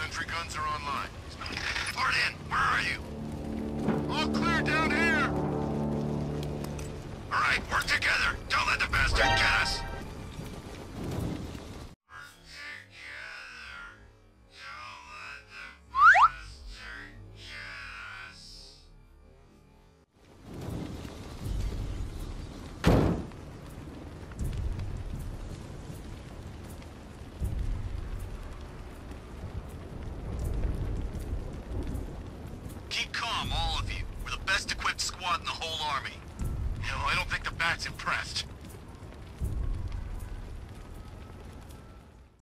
Sentry guns are online. Port in! Where are you? All clear down here! Alright, work together! Best equipped squad in the whole army. Hell, I don't think the Bat's impressed.